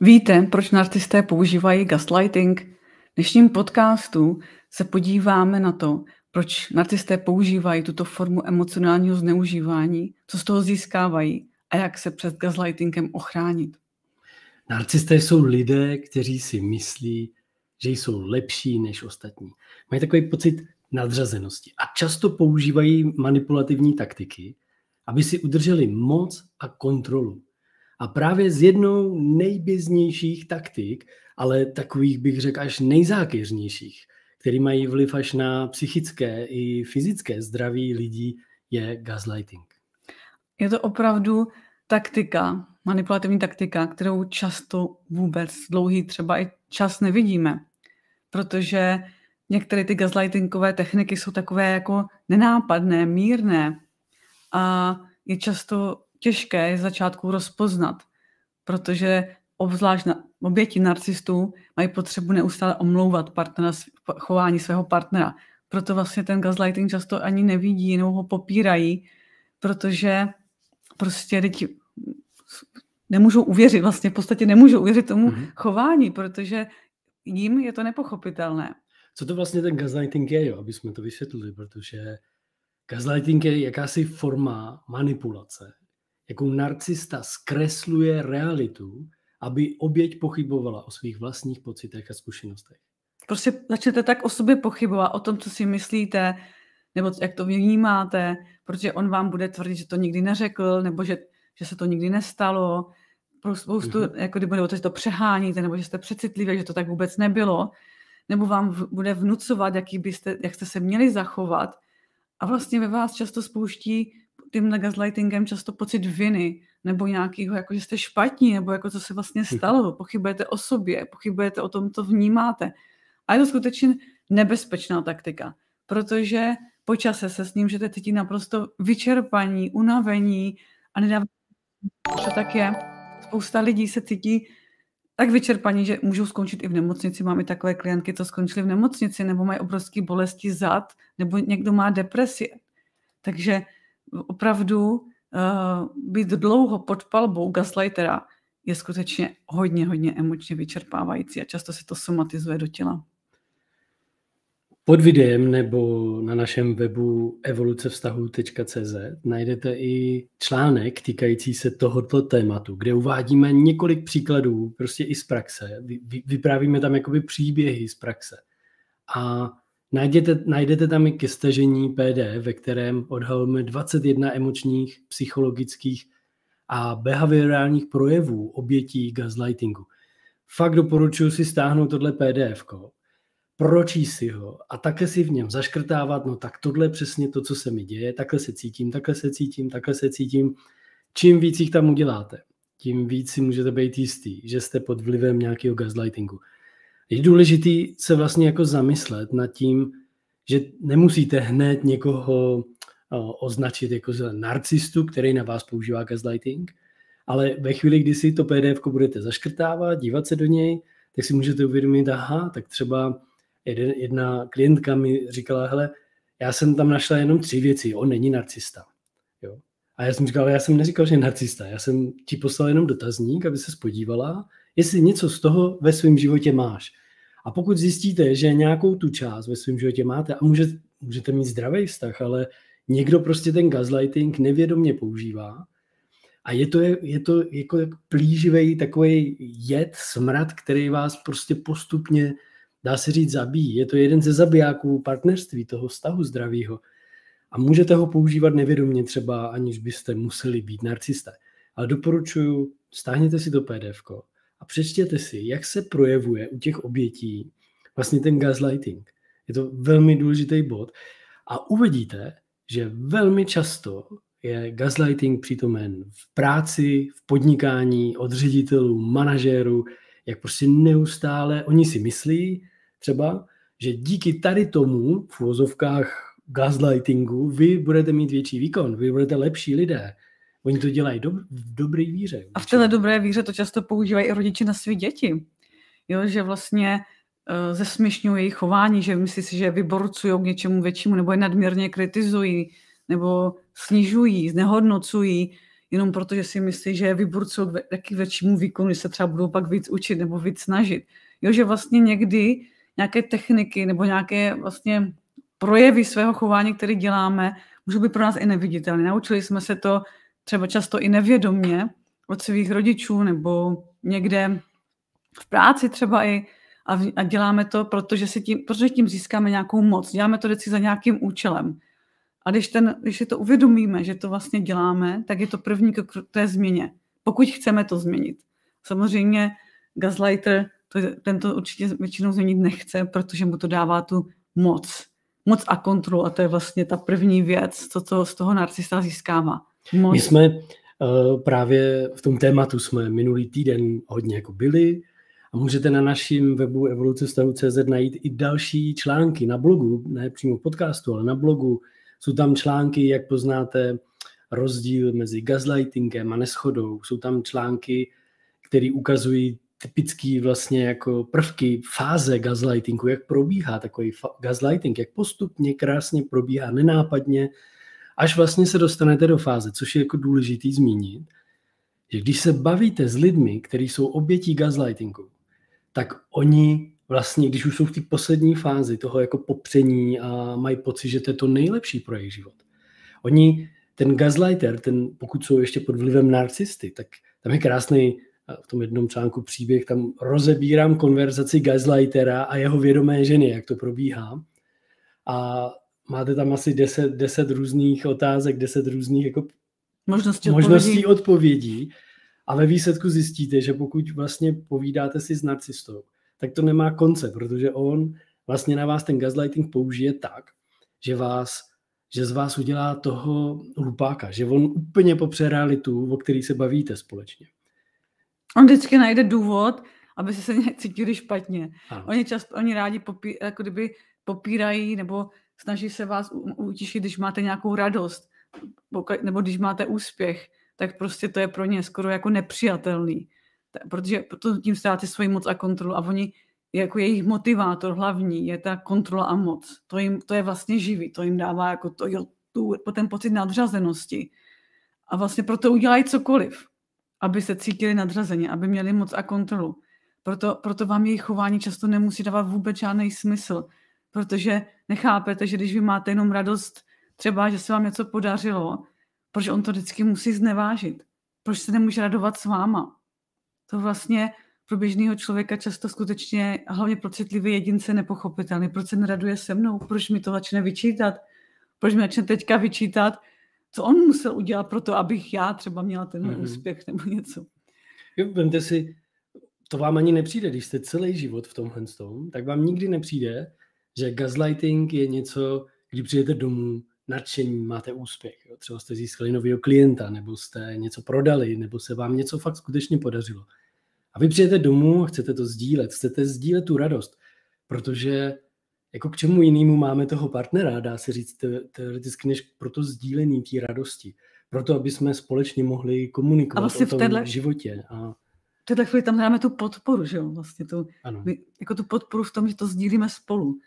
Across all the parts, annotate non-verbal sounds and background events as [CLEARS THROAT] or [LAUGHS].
Víte, proč narcisté používají gaslighting? V dnešním podcastu se podíváme na to, proč narcisté používají tuto formu emocionálního zneužívání, co z toho získávají a jak se před gaslightingem ochránit. Narcisté jsou lidé, kteří si myslí, že jsou lepší než ostatní. Mají takový pocit nadřazenosti a často používají manipulativní taktiky, aby si udrželi moc a kontrolu. A právě z jednou nejběznějších taktik, ale takových bych řekl až nejzákeřnějších, který mají vliv až na psychické i fyzické zdraví lidí, je gaslighting. Je to opravdu taktika, manipulativní taktika, kterou často vůbec dlouhý třeba i čas nevidíme, protože některé ty gaslightingové techniky jsou takové jako nenápadné, mírné a je často těžké je začátku rozpoznat, protože obzvlášť na oběti narcistů mají potřebu neustále omlouvat partnera, chování svého partnera. Proto vlastně ten gaslighting často ani nevidí nebo ho popírají, protože prostě teď nemůžou uvěřit, vlastně v podstatě nemůžou uvěřit tomu mm-hmm. chování, protože jim je to nepochopitelné. Co to vlastně ten gaslighting je, jo, aby jsme to vysvětlili, protože gaslighting je jakási forma manipulace, jakou narcista zkresluje realitu, aby oběť pochybovala o svých vlastních pocitech a zkušenostech. Prostě začnete tak o sobě pochybovat, o tom, co si myslíte, nebo jak to vnímáte, protože on vám bude tvrdit, že to nikdy neřekl, nebo že, že se to nikdy nestalo, pro spoustu, mm-hmm. jako kdyby to, že to přeháníte, nebo že jste přecitliví, že to tak vůbec nebylo, nebo vám v, bude vnucovat, jaký byste, jak jste se měli zachovat. A vlastně ve vás často spouští tímhle gaslightingem často pocit viny, nebo nějakého, jako že jste špatní, nebo jako co se vlastně hm. stalo, pochybujete o sobě, pochybujete o tom, co vnímáte. A je to skutečně nebezpečná taktika, protože po čase se s ním můžete cítit naprosto vyčerpaní, unavení a nedává, že tak je. Spousta lidí se cítí tak vyčerpaní, že můžou skončit i v nemocnici. Máme takové klientky, co skončily v nemocnici, nebo mají obrovské bolesti zad, nebo někdo má depresi. Takže opravdu uh, být dlouho pod palbou gaslightera je skutečně hodně, hodně emočně vyčerpávající a často se to somatizuje do těla. Pod videem nebo na našem webu evolucevztahu.cz najdete i článek týkající se tohoto tématu, kde uvádíme několik příkladů prostě i z praxe. Vyprávíme tam jakoby příběhy z praxe. A Najdete, najdete tam i ke stažení PDF, ve kterém odhalujeme 21 emočních, psychologických a behaviorálních projevů obětí gaslightingu. Fakt doporučuji si stáhnout tohle PDF, pročíst si ho a také si v něm zaškrtávat, no tak tohle je přesně to, co se mi děje, takhle se cítím, takhle se cítím, takhle se cítím. Čím víc jich tam uděláte, tím víc si můžete být jistý, že jste pod vlivem nějakého gaslightingu je důležité se vlastně jako zamyslet nad tím, že nemusíte hned někoho označit jako za narcistu, který na vás používá gaslighting, ale ve chvíli, kdy si to PDF budete zaškrtávat, dívat se do něj, tak si můžete uvědomit, aha, tak třeba jedna klientka mi říkala, hele, já jsem tam našla jenom tři věci, on není narcista. Jo? A já jsem říkal, já jsem neříkal, že je narcista, já jsem ti poslal jenom dotazník, aby se spodívala, jestli něco z toho ve svém životě máš. A pokud zjistíte, že nějakou tu část ve svém životě máte a můžete, můžete mít zdravý vztah, ale někdo prostě ten gaslighting nevědomně používá a je to, je to jako plíživý takový jed, smrad, který vás prostě postupně, dá se říct, zabíjí. Je to jeden ze zabijáků partnerství, toho vztahu zdravého. A můžete ho používat nevědomně třeba, aniž byste museli být narcisté. Ale doporučuji, stáhněte si to PDF a přečtěte si, jak se projevuje u těch obětí vlastně ten gaslighting. Je to velmi důležitý bod a uvidíte, že velmi často je gaslighting přítomen v práci, v podnikání, od ředitelů, manažérů, jak prostě neustále oni si myslí třeba, že díky tady tomu v vozovkách gaslightingu vy budete mít větší výkon, vy budete lepší lidé, Oni to dělají do, v dobré víře. A v téhle dobré víře to často používají i rodiče na své děti. Jo, že vlastně uh, zesměšňují jejich chování, že myslí si, že vyborcují k něčemu většímu, nebo je nadměrně kritizují, nebo snižují, znehodnocují, jenom proto, že si myslí, že je k jaký většímu výkonu, že se třeba budou pak víc učit nebo víc snažit. Jo, že vlastně někdy nějaké techniky nebo nějaké vlastně projevy svého chování, které děláme, můžou být pro nás i neviditelné. Naučili jsme se to třeba často i nevědomně od svých rodičů nebo někde v práci třeba i a, a děláme to, protože, si tím, protože tím získáme nějakou moc. Děláme to vždycky za nějakým účelem. A když, ten, když si to uvědomíme, že to vlastně děláme, tak je to první k té změně. Pokud chceme to změnit. Samozřejmě gaslighter to, ten to určitě většinou změnit nechce, protože mu to dává tu moc. Moc a kontrolu a to je vlastně ta první věc, co to z toho narcista získává. Moc. My jsme uh, právě v tom tématu jsme minulý týden hodně jako byli a můžete na našem webu evolucestavu.cz najít i další články na blogu, ne přímo v podcastu, ale na blogu. Jsou tam články, jak poznáte rozdíl mezi gaslightingem a neschodou. Jsou tam články, které ukazují typický vlastně jako prvky, fáze gaslightingu, jak probíhá takový gaslighting, jak postupně krásně probíhá nenápadně, až vlastně se dostanete do fáze, což je jako důležitý zmínit, že když se bavíte s lidmi, kteří jsou obětí gaslightingu, tak oni vlastně, když už jsou v té poslední fázi toho jako popření a mají pocit, že to je to nejlepší pro jejich život. Oni, ten gaslighter, ten, pokud jsou ještě pod vlivem narcisty, tak tam je krásný v tom jednom článku příběh, tam rozebírám konverzaci gaslightera a jeho vědomé ženy, jak to probíhá. A máte tam asi deset, deset různých otázek, deset různých jako možností, možností odpovědí. odpovědí. A ve výsledku zjistíte, že pokud vlastně povídáte si s narcistou, tak to nemá konce, protože on vlastně na vás ten gaslighting použije tak, že vás že z vás udělá toho hlupáka, že on úplně popře realitu, o který se bavíte společně. On vždycky najde důvod, aby se se cítili špatně. Ano. Oni často, oni rádi popí, jako kdyby popírají nebo snaží se vás utěšit, když máte nějakou radost nebo když máte úspěch, tak prostě to je pro ně skoro jako nepřijatelný. Protože proto tím ztrácí svoji moc a kontrolu a oni jako jejich motivátor hlavní je ta kontrola a moc. To, jim, to je vlastně živý, to jim dává jako to, jo, tu, ten pocit nadřazenosti. A vlastně proto udělají cokoliv aby se cítili nadřazeně, aby měli moc a kontrolu. Proto, proto vám jejich chování často nemusí dávat vůbec žádný smysl, protože nechápete, že když vy máte jenom radost, třeba, že se vám něco podařilo, proč on to vždycky musí znevážit? Proč se nemůže radovat s váma? To vlastně pro běžného člověka často skutečně, hlavně pro citlivý jedince, nepochopitelný. Proč se neraduje se mnou? Proč mi to začne vyčítat? Proč mi začne teďka vyčítat, co on musel udělat pro to, abych já třeba měla ten mm-hmm. úspěch nebo něco. Jo, vemte si, to vám ani nepřijde, když jste celý život v tomhle tom, tak vám nikdy nepřijde, že gaslighting je něco, kdy přijdete domů, nadšení, máte úspěch. Jo? Třeba jste získali nového klienta, nebo jste něco prodali, nebo se vám něco fakt skutečně podařilo. A vy přijete domů a chcete to sdílet, chcete sdílet tu radost, protože jako k čemu jinému máme toho partnera, dá se říct teoreticky, než pro to sdílení té radosti. Proto, aby jsme společně mohli komunikovat a vlastně o tom v téhle, životě. A... V této chvíli tam hráme tu podporu, že jo? Vlastně tu, ano. jako tu podporu v tom, že to sdílíme spolu.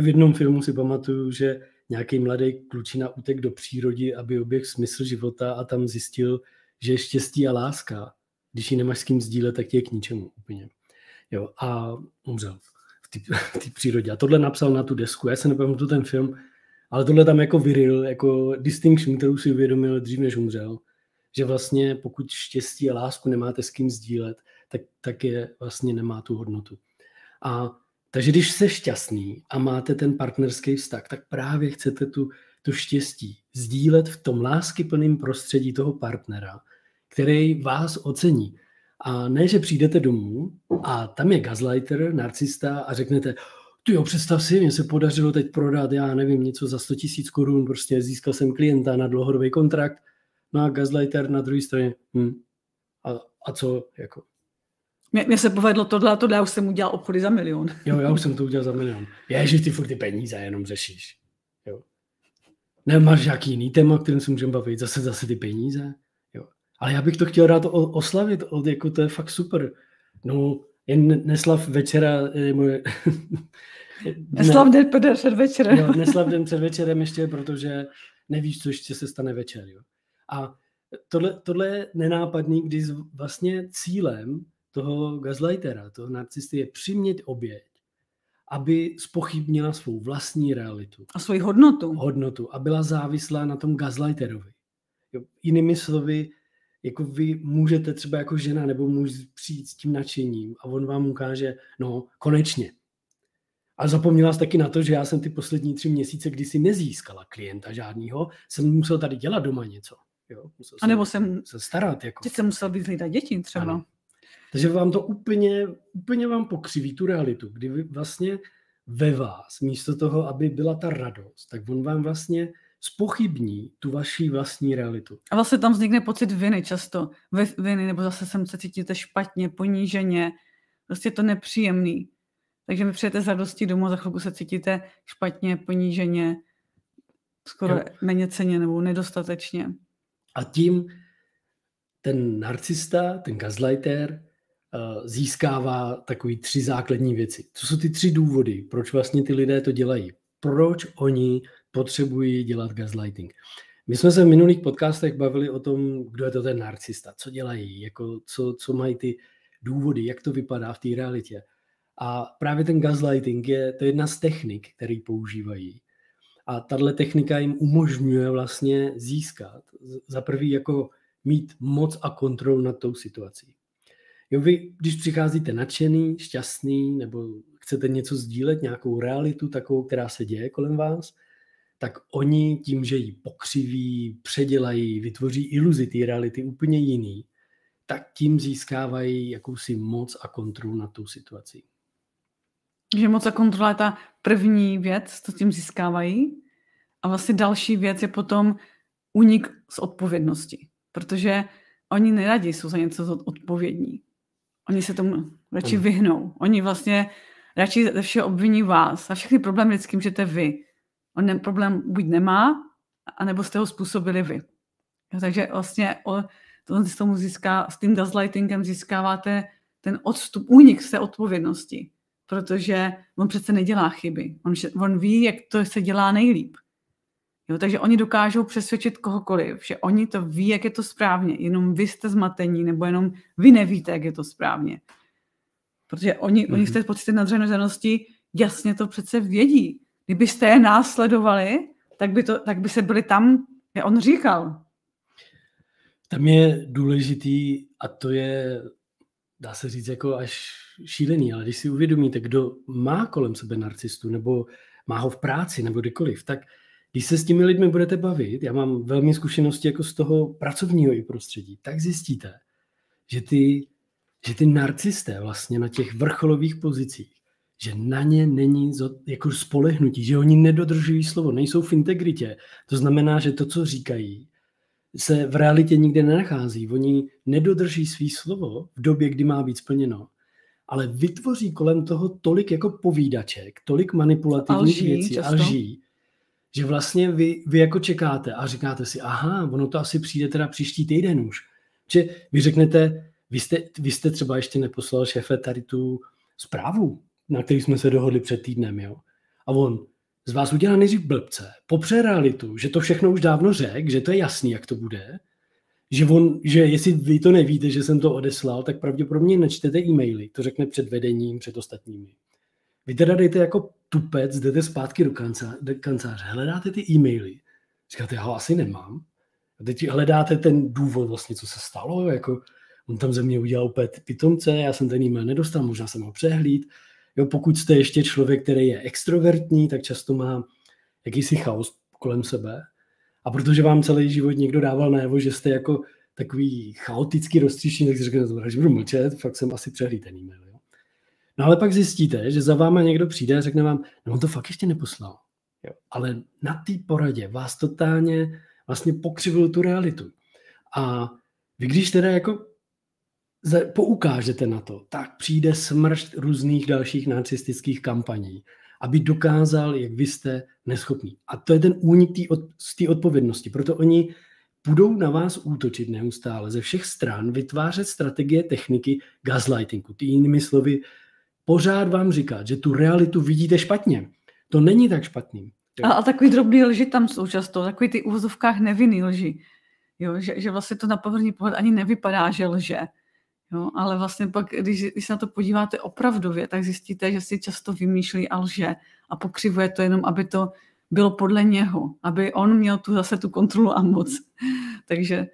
V jednom filmu si pamatuju, že nějaký mladý klučina utek do přírody, aby oběh smysl života a tam zjistil, že je štěstí a láska. Když ji nemáš s kým sdílet, tak je k ničemu úplně. Jo, a umřel v té přírodě. A tohle napsal na tu desku. Já se nepamatuju ten film, ale tohle tam jako vyril, jako distinction, kterou si uvědomil dřív, než umřel. Že vlastně pokud štěstí a lásku nemáte s kým sdílet, tak, tak je vlastně nemá tu hodnotu. A takže když jste šťastný a máte ten partnerský vztah, tak právě chcete tu, tu štěstí sdílet v tom láskyplném prostředí toho partnera, který vás ocení. A ne, že přijdete domů a tam je gaslighter, narcista a řeknete, ty jo, představ si, mě se podařilo teď prodat, já nevím, něco za 100 tisíc korun, prostě získal jsem klienta na dlouhodobý kontrakt, no a gaslighter na druhé straně, hm. a, a co, jako. Mně, mně se povedlo tohle a tohle, já už jsem udělal obchody za milion. [LAUGHS] Jo, já už jsem to udělal za milion. Ježiš, ty furt ty peníze jenom řešíš. Jo. Nemáš nějaký jiný téma, kterým se můžeme bavit, zase, zase ty peníze. Ale já bych to chtěl rád oslavit, jako to je fakt super. No, jen neslav večera je moje... [LAUGHS] neslav den před večerem. jo, neslav den před večerem ještě, protože nevíš, co ještě se stane večer. Jo. A tohle, tohle je nenápadný, když vlastně cílem toho gazlightera, toho narcisty je přimět oběť, aby spochybnila svou vlastní realitu. A svoji hodnotu. Hodnotu. A byla závislá na tom gazlighterovi. Jo, jinými slovy, jako vy můžete třeba jako žena nebo muž přijít s tím nadšením a on vám ukáže, no konečně. A zapomněla jsi taky na to, že já jsem ty poslední tři měsíce, kdy si nezískala klienta žádného, jsem musel tady dělat doma něco. Jo? Musel a nebo jsem se starat. Jako. Teď jsem musel být děti třeba. Ano. Takže vám to úplně, úplně vám pokřiví tu realitu, kdy vy vlastně ve vás, místo toho, aby byla ta radost, tak on vám vlastně spochybní tu vaší vlastní realitu. A vlastně tam vznikne pocit viny často. Viny, nebo zase sem se cítíte špatně, poníženě. Prostě je to nepříjemný. Takže mi přijete z radosti domů a za chvilku se cítíte špatně, poníženě, skoro jo. méně ceně nebo nedostatečně. A tím ten narcista, ten gaslighter, získává takový tři základní věci. Co jsou ty tři důvody, proč vlastně ty lidé to dělají? Proč oni potřebují dělat gaslighting? My jsme se v minulých podcastech bavili o tom, kdo je to ten narcista, co dělají, jako co, co mají ty důvody, jak to vypadá v té realitě. A právě ten gaslighting je to jedna z technik, které používají. A tahle technika jim umožňuje vlastně získat za prvý jako mít moc a kontrolu nad tou situací. Jo, vy, když přicházíte nadšený, šťastný, nebo chcete něco sdílet, nějakou realitu takovou, která se děje kolem vás, tak oni tím, že ji pokřiví, předělají, vytvoří iluzi té reality úplně jiný, tak tím získávají jakousi moc a kontrolu nad tou situací. Že moc a kontrola je ta první věc, co tím získávají. A vlastně další věc je potom unik z odpovědnosti. Protože oni neradi jsou za něco odpovědní. Oni se tomu radši hmm. vyhnou. Oni vlastně radši ze všeho obviní vás. A všechny problémy vždycky můžete vy. On ten problém buď nemá, anebo jste ho způsobili vy. Takže vlastně o, to, s, tomu získá, s tím gaslightingem získáváte ten odstup, únik z té odpovědnosti protože on přece nedělá chyby. On, on ví, jak to se dělá nejlíp. Jo, takže oni dokážou přesvědčit kohokoliv, že oni to ví, jak je to správně, jenom vy jste zmatení, nebo jenom vy nevíte, jak je to správně. Protože oni, mm-hmm. oni v té pocity nadřazenosti jasně to přece vědí. Kdybyste je následovali, tak by, to, tak by se byli tam, jak on říkal. Tam je důležitý, a to je dá se říct, jako až šílený, ale když si uvědomíte, kdo má kolem sebe narcistu, nebo má ho v práci, nebo kdekoliv, tak když se s těmi lidmi budete bavit, já mám velmi zkušenosti jako z toho pracovního i prostředí, tak zjistíte, že ty, že ty narcisté vlastně na těch vrcholových pozicích, že na ně není jako spolehnutí, že oni nedodržují slovo, nejsou v integritě. To znamená, že to, co říkají, se v realitě nikde nenachází. Oni nedodrží svý slovo v době, kdy má být splněno, ale vytvoří kolem toho tolik jako povídaček, tolik manipulativních alží, věcí často. a lží, že vlastně vy, vy jako čekáte a říkáte si, aha, ono to asi přijde teda příští týden už. Že vy řeknete, vy jste, vy jste třeba ještě neposlal šéfe tady tu zprávu, na který jsme se dohodli před týdnem, jo. A on, z vás udělá nejdřív blbce, popře realitu, že to všechno už dávno řekl, že to je jasný, jak to bude, že, on, že jestli vy to nevíte, že jsem to odeslal, tak pravděpodobně nečtete e-maily, to řekne před vedením, před ostatními. Vy teda dejte jako tupec, jdete zpátky do, kanceláře, hledáte ty e-maily, říkáte, já ho asi nemám, a teď hledáte ten důvod vlastně, co se stalo, jako on tam ze mě udělal úplně pitomce, já jsem ten e-mail nedostal, možná jsem ho přehlíd, Jo, pokud jste ještě člověk, který je extrovertní, tak často má jakýsi chaos kolem sebe. A protože vám celý život někdo dával najevo, že jste jako takový chaotický roztříšení, tak si řeknete, že budu mlčet, fakt jsem asi přehlí ten e-mail. No ale pak zjistíte, že za váma někdo přijde a řekne vám, no on to fakt ještě neposlal. Jo. Ale na té poradě vás totálně vlastně pokřivil tu realitu. A vy když teda jako poukážete na to, tak přijde smršť různých dalších nacistických kampaní, aby dokázal, jak vy jste neschopní. A to je ten únik tý od, z té odpovědnosti. Proto oni budou na vás útočit neustále ze všech stran, vytvářet strategie techniky gaslightingu. Ty jinými slovy, pořád vám říkat, že tu realitu vidíte špatně. To není tak špatný. A, a takový drobný lži tam jsou často, takový ty uvozovkách nevinný lži. Jo, že, že vlastně to na první pohled ani nevypadá, že lže. Jo, ale vlastně pak, když, když se na to podíváte opravdově, tak zjistíte, že si často vymýšlí a lže a pokřivuje to jenom, aby to bylo podle něho, aby on měl tu zase tu kontrolu a moc. [LAUGHS] Takže...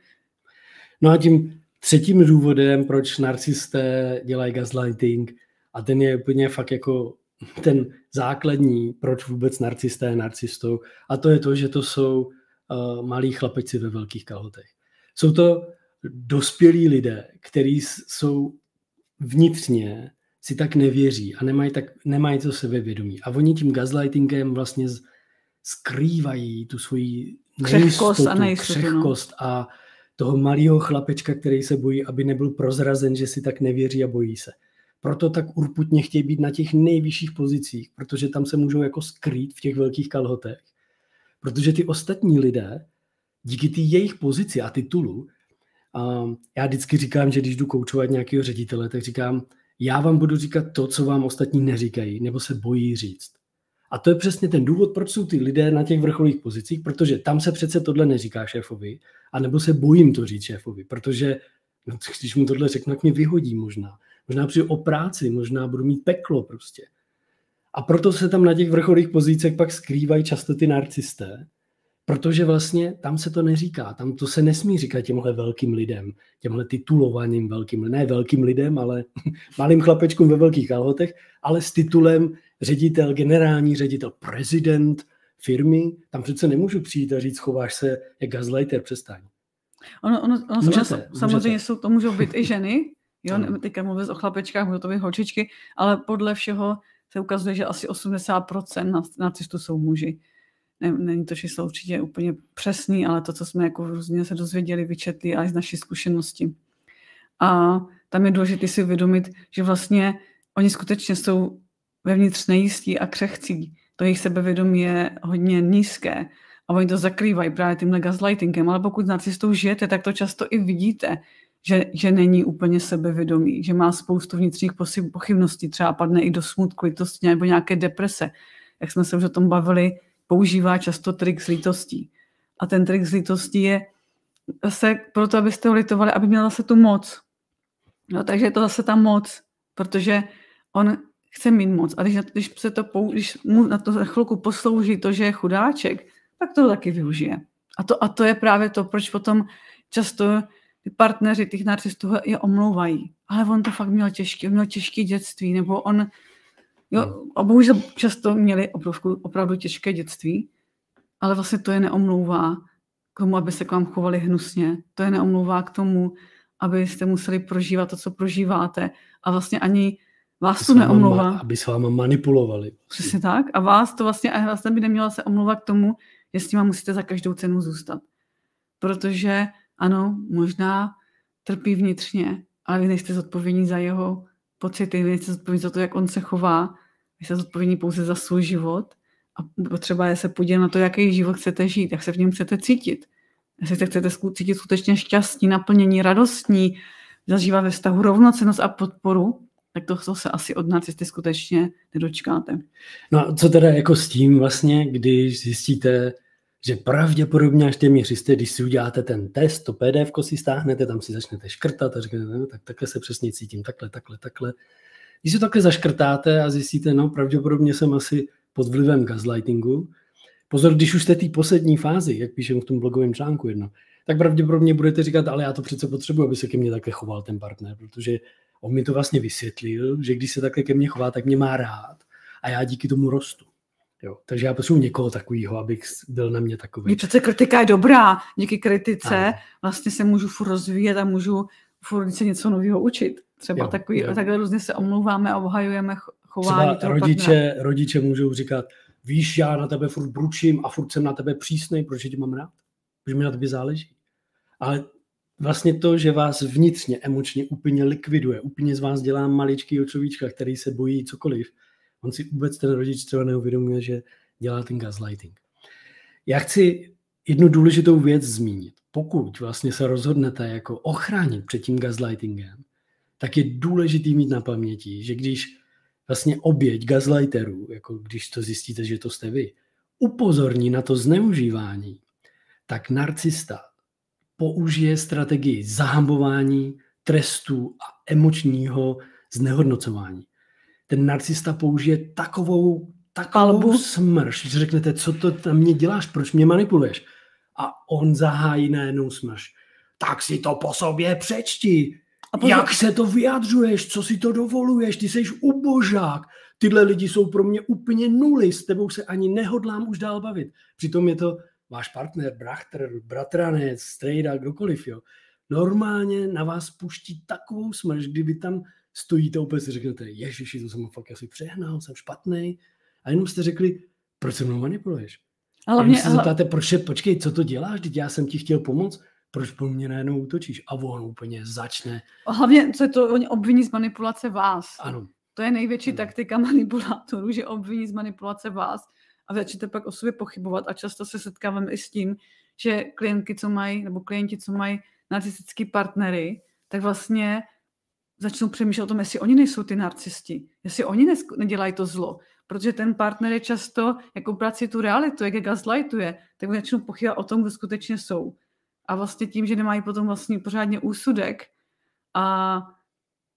No a tím třetím důvodem, proč narcisté dělají gaslighting, a ten je úplně fakt jako ten základní, proč vůbec narcisté je narcistou, a to je to, že to jsou uh, malí chlapeci ve velkých kalhotech. Jsou to dospělí lidé, kteří jsou vnitřně si tak nevěří a nemají, tak, nemají to sebevědomí. A oni tím gaslightingem vlastně skrývají tu svoji křehkost a nejistotu. No. Křehkost a toho malého chlapečka, který se bojí, aby nebyl prozrazen, že si tak nevěří a bojí se. Proto tak urputně chtějí být na těch nejvyšších pozicích, protože tam se můžou jako skrýt v těch velkých kalhotech. Protože ty ostatní lidé, díky té jejich pozici a titulu, a já vždycky říkám, že když jdu koučovat nějakého ředitele, tak říkám, já vám budu říkat to, co vám ostatní neříkají, nebo se bojí říct. A to je přesně ten důvod, proč jsou ty lidé na těch vrcholových pozicích, protože tam se přece tohle neříká šéfovi, anebo se bojím to říct šéfovi, protože no, když mu tohle řeknu, tak mě vyhodí možná. Možná přijdu o práci, možná budu mít peklo prostě. A proto se tam na těch vrcholových pozicích pak skrývají často ty narcisté, protože vlastně tam se to neříká, tam to se nesmí říkat těmhle velkým lidem, těmhle titulovaným velkým, ne velkým lidem, ale [LAUGHS] malým chlapečkům ve velkých kalhotech, ale s titulem ředitel, generální ředitel, prezident firmy, tam přece nemůžu přijít a říct, chováš se jak gazlighter, přestaň. Ono, ono, ono, můžete, samozřejmě můžete. jsou, to můžou být i ženy, jo, ne, teďka mluvím o chlapečkách, můžou to být holčičky, ale podle všeho se ukazuje, že asi 80% nacistů jsou muži. Ne, není to číslo určitě úplně přesný, ale to, co jsme jako různě se dozvěděli, vyčetli a z naší zkušenosti. A tam je důležité si uvědomit, že vlastně oni skutečně jsou vevnitř nejistí a křehcí. To jejich sebevědomí je hodně nízké a oni to zakrývají právě tímhle gaslightingem, ale pokud s narcistou žijete, tak to často i vidíte, že, že není úplně sebevědomý, že má spoustu vnitřních pochybností, třeba padne i do smutku, litosti nebo nějaké deprese. Jak jsme se už o tom bavili, používá často trik z lítostí. A ten trik z lítostí je zase proto, abyste ho litovali, aby měl zase tu moc. No, takže je to zase ta moc, protože on chce mít moc. A když, když, se to, když mu na to chvilku poslouží to, že je chudáček, tak to taky využije. A to, a to je právě to, proč potom často ty partneři těch narcistů je omlouvají. Ale on to fakt měl těžké, měl těžké dětství, nebo on, jo, a bohužel často měli opravdu, opravdu těžké dětství, ale vlastně to je neomlouvá k tomu, aby se k vám chovali hnusně. To je neomlouvá k tomu, abyste museli prožívat to, co prožíváte. A vlastně ani Vás to neomlouvá. Aby s váma manipulovali. Přesně tak. A vás to vlastně, a vlastně by neměla se omlouvat k tomu, že s nima musíte za každou cenu zůstat. Protože ano, možná trpí vnitřně, ale vy nejste zodpovědní za jeho pocity, vy nejste zodpovědní za to, jak on se chová, vy jste zodpovědní pouze za svůj život a potřeba je se podívat na to, jaký život chcete žít, jak se v něm chcete cítit. Jestli se chcete cítit skutečně šťastní, naplnění, radostní, zažívat ve vztahu rovnocenost a podporu, tak to, se asi od narcisty skutečně nedočkáte. No a co teda jako s tím vlastně, když zjistíte, že pravděpodobně až téměř jste, když si uděláte ten test, to PDF si stáhnete, tam si začnete škrtat a řeknete, no, tak takhle se přesně cítím, takhle, takhle, takhle. Když si takhle zaškrtáte a zjistíte, no pravděpodobně jsem asi pod vlivem gaslightingu, pozor, když už jste té poslední fázi, jak píšem v tom blogovém článku jedno, tak pravděpodobně budete říkat, ale já to přece potřebuji, aby se ke mně takhle choval ten partner, protože on mi to vlastně vysvětlil, že když se takhle ke mně chová, tak mě má rád a já díky tomu rostu. Jo, takže já potřebuji někoho takového, abych byl na mě takový. Mě přece kritika je dobrá. Díky kritice ano. vlastně se můžu furt rozvíjet a můžu furt se něco nového učit. Třeba jo, takový, jo. takhle různě se omlouváme a obhajujeme chování Třeba rodiče, rodiče můžou říkat, víš, já na tebe furt bručím a furt jsem na tebe přísnej, proč tě mám rád? Protože mi na tebe záleží. Ale vlastně to, že vás vnitřně, emočně úplně likviduje, úplně z vás dělá maličký očovíčka, který se bojí cokoliv, on si vůbec ten rodič třeba neuvědomuje, že dělá ten gaslighting. Já chci jednu důležitou věc zmínit. Pokud vlastně se rozhodnete jako ochránit před tím gaslightingem, tak je důležitý mít na paměti, že když vlastně oběť gaslighterů, jako když to zjistíte, že to jste vy, upozorní na to zneužívání, tak narcista použije strategii zahambování, trestu a emočního znehodnocování. Ten narcista použije takovou, takovou Palbu. smrš, že řeknete, co to na mě děláš, proč mě manipuluješ? A on zahájí najednou smrš. Tak si to po sobě přečti. A pozor... Jak se to vyjadřuješ, co si to dovoluješ, ty jsi ubožák, tyhle lidi jsou pro mě úplně nuly, s tebou se ani nehodlám už dál bavit. Přitom je to váš partner, brachtr, bratranec, strejda, kdokoliv, jo. Normálně na vás puští takovou smrš, kdyby tam stojíte úplně si řeknete, ježiši, to jsem fakt asi přehnal, jsem špatný. A jenom jste řekli, proč se mnou manipuluješ? Ale mě, se zeptáte, proč, počkej, co to děláš, teď já jsem ti chtěl pomoct, proč po mně najednou útočíš? A on úplně začne. Hlavně, co je to, oni obviní z manipulace vás. Ano. To je největší ano. taktika [LAUGHS] manipulátorů, že obviní z manipulace vás a začnete pak o sobě pochybovat a často se setkáváme i s tím, že klientky, co mají, nebo klienti, co mají narcistický partnery, tak vlastně začnou přemýšlet o tom, jestli oni nejsou ty narcisti, jestli oni nedělají to zlo, protože ten partner je často, jako prací tu realitu, jak je gaslightuje, tak začnou pochybovat o tom, kdo skutečně jsou. A vlastně tím, že nemají potom vlastně pořádně úsudek a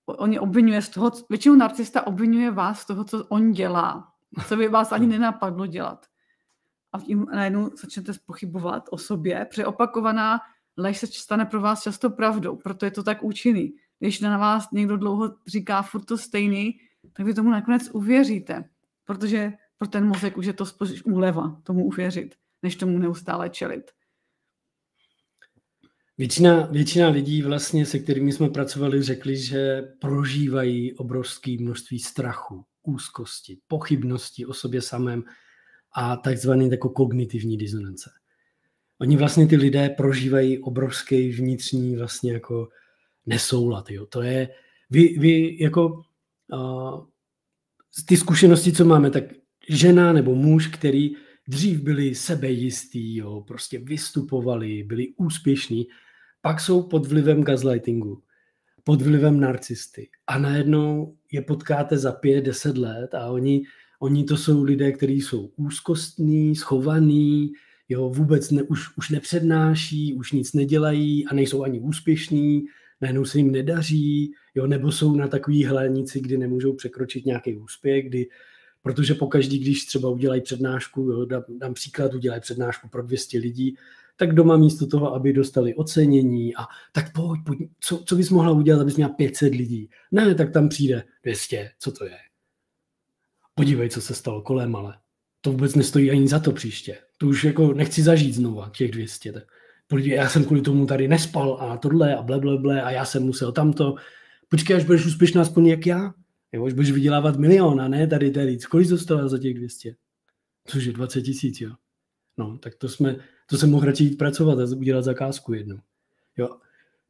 oni obvinuje z toho, většinou narcista obvinuje vás z toho, co on dělá, co by vás ani nenapadlo dělat. A tím najednou začnete pochybovat o sobě, protože opakovaná lež se stane pro vás často pravdou, proto je to tak účinný. Když na vás někdo dlouho říká furt to stejný, tak vy tomu nakonec uvěříte, protože pro ten mozek už je to spíš úleva tomu uvěřit, než tomu neustále čelit. Většina, většina lidí, vlastně, se kterými jsme pracovali, řekli, že prožívají obrovské množství strachu, úzkosti, pochybnosti o sobě samém a takzvaný jako kognitivní disonance. Oni vlastně ty lidé prožívají obrovský vnitřní vlastně jako nesoulad. Jo. To je, vy, vy jako uh, ty zkušenosti, co máme, tak žena nebo muž, který dřív byli sebejistý, jo, prostě vystupovali, byli úspěšní, pak jsou pod vlivem gaslightingu, pod vlivem narcisty a najednou je potkáte za pět, deset let a oni, oni to jsou lidé, kteří jsou úzkostní, schovaní, jo, vůbec ne, už, už nepřednáší, už nic nedělají a nejsou ani úspěšní, najednou se jim nedaří, jo, nebo jsou na takový hlenici, kdy nemůžou překročit nějaký úspěch, kdy, protože pokaždý, když třeba udělají přednášku, jo, dám, dám příklad, udělají přednášku pro 200 lidí, tak doma místo toho, aby dostali ocenění a tak pojď, pojď co, co bys mohla udělat, abys měla 500 lidí? Ne, tak tam přijde 200, co to je? Podívej, co se stalo kolem, ale to vůbec nestojí ani za to příště. To už jako nechci zažít znova těch 200. Podívej, já jsem kvůli tomu tady nespal a tohle a ble, ble, ble a já jsem musel tamto. Počkej, až budeš úspěšná aspoň jak já. Jo, až budeš vydělávat milion a ne tady tady. Kolik dostala za těch 200? Cože, 20 tisíc, jo. No, tak to jsme, to jsem mohl radši jít pracovat a udělat zakázku jednou. Jo.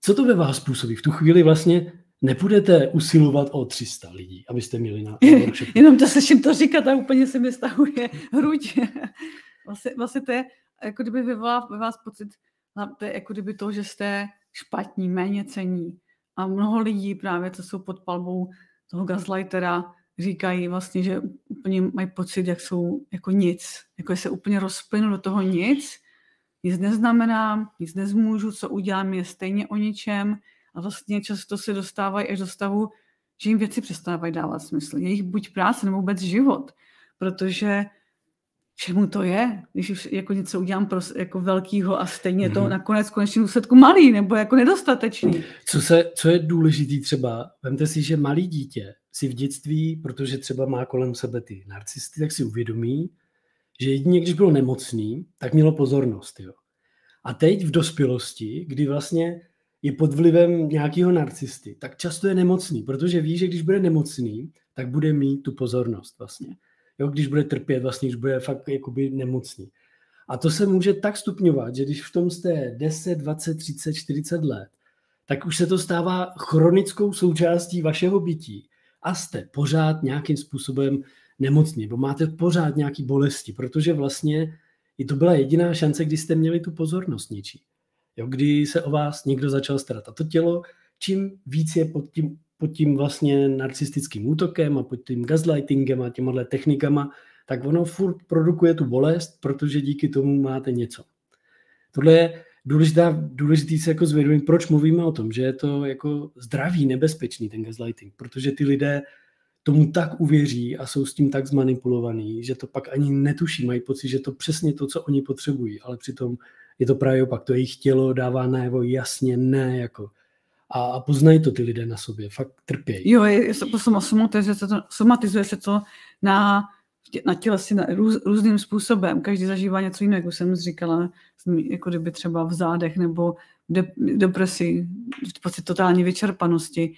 Co to ve vás působí? V tu chvíli vlastně nepůjdete usilovat o 300 lidí, abyste měli na [LAUGHS] Jenom to slyším to říkat a úplně se mi stahuje [LAUGHS] hruď. [LAUGHS] vlastně, vlastně to je, jako kdyby vyvolá ve vás pocit, to je jako kdyby to, že jste špatní, méně cení. A mnoho lidí právě, co jsou pod palbou toho gaslightera, říkají vlastně, že úplně mají pocit, jak jsou jako nic. Jako se úplně rozplynu do toho nic, nic neznamená, nic nezmůžu, co udělám je stejně o ničem a vlastně často se dostávají až do stavu, že jim věci přestávají dávat smysl. Jejich buď práce nebo vůbec život, protože čemu to je, když už jako něco udělám pro, jako velkýho a stejně to mm-hmm. nakonec konečně důsledku malý nebo jako nedostatečný. Co, se, co je důležitý třeba, vemte si, že malý dítě si v dětství, protože třeba má kolem sebe ty narcisty, tak si uvědomí, že jedině když bylo nemocný, tak mělo pozornost. Jo. A teď v dospělosti, kdy vlastně je pod vlivem nějakého narcisty, tak často je nemocný, protože ví, že když bude nemocný, tak bude mít tu pozornost vlastně. Jo, když bude trpět, vlastně, když bude fakt jakoby nemocný. A to se může tak stupňovat, že když v tom jste 10, 20, 30, 40 let, tak už se to stává chronickou součástí vašeho bytí a jste pořád nějakým způsobem nemocní, nebo máte pořád nějaký bolesti, protože vlastně i to byla jediná šance, kdy jste měli tu pozornost něčí. Jo, kdy se o vás někdo začal starat. A to tělo, čím víc je pod tím, pod tím vlastně narcistickým útokem a pod tím gaslightingem a těma technikama, tak ono furt produkuje tu bolest, protože díky tomu máte něco. Tohle je důležitá, důležitý se jako zvědomit, proč mluvíme o tom, že je to jako zdravý, nebezpečný ten gaslighting, protože ty lidé tomu tak uvěří a jsou s tím tak zmanipulovaný, že to pak ani netuší, mají pocit, že to přesně to, co oni potřebují, ale přitom je to právě opak, to jejich tělo dává najevo jasně ne, jako a poznají to ty lidé na sobě, fakt trpějí. Jo, je, je, somatizuje, se to, somatizuje se to na, na těle si na, růz, různým způsobem. Každý zažívá něco jiného, jak jsem říkala, jako kdyby třeba v zádech nebo de, depresi, pocit totální vyčerpanosti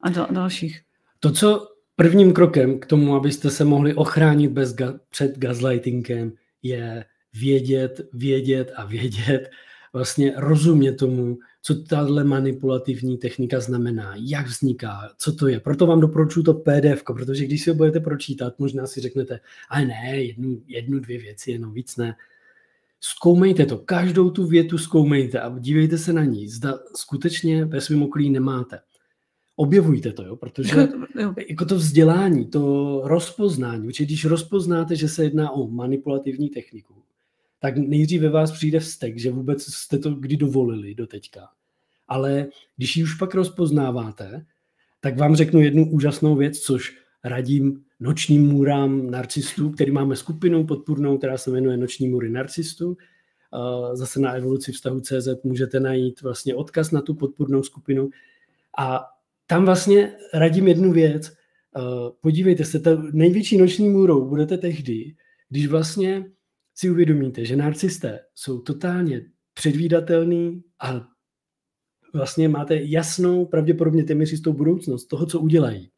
a dal, dalších. To, co prvním krokem k tomu, abyste se mohli ochránit bez ga, před gaslightingem, je vědět, vědět a vědět, vlastně rozumět tomu, co tahle manipulativní technika znamená, jak vzniká, co to je. Proto vám doporučuji to PDF, protože když si ho budete pročítat, možná si řeknete, ale ne, jednu, jednu dvě věci, jenom víc ne. Zkoumejte to, každou tu větu zkoumejte a dívejte se na ní, zda skutečně ve svém okolí nemáte. Objevujte to, jo, protože jako to vzdělání, to rozpoznání, protože když rozpoznáte, že se jedná o manipulativní techniku, tak nejdřív ve vás přijde vztek, že vůbec jste to kdy dovolili do teďka. Ale když ji už pak rozpoznáváte, tak vám řeknu jednu úžasnou věc, což radím nočním můrám narcistů, který máme skupinu podpůrnou, která se jmenuje Noční můry narcistů. Zase na evoluci vztahu CZ můžete najít vlastně odkaz na tu podpůrnou skupinu. A tam vlastně radím jednu věc. Podívejte se, ta největší noční můrou budete tehdy, když vlastně si uvědomíte, že narcisté jsou totálně předvídatelný a vlastně máte jasnou, pravděpodobně téměř jistou budoucnost toho, co udělají.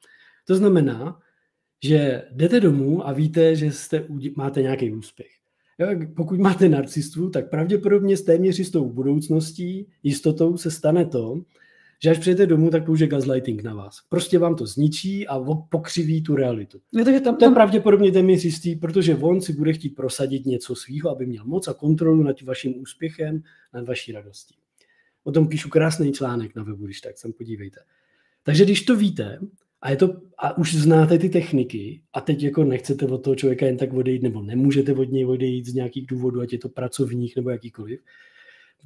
To znamená, že jdete domů a víte, že jste, máte nějaký úspěch. Pokud máte narcistu, tak pravděpodobně s téměř jistou budoucností, jistotou se stane to, že až přijete domů, tak použije gaslighting na vás. Prostě vám to zničí a pokřiví tu realitu. Je to, že tam, to je pravděpodobně téměř jistý, protože on si bude chtít prosadit něco svého, aby měl moc a kontrolu nad vaším úspěchem, nad vaší radostí. O tom píšu krásný článek na webu, když tak sem podívejte. Takže když to víte a, je to, a už znáte ty techniky a teď jako nechcete od toho člověka jen tak odejít nebo nemůžete od něj odejít z nějakých důvodů, ať je to pracovních nebo jakýkoliv,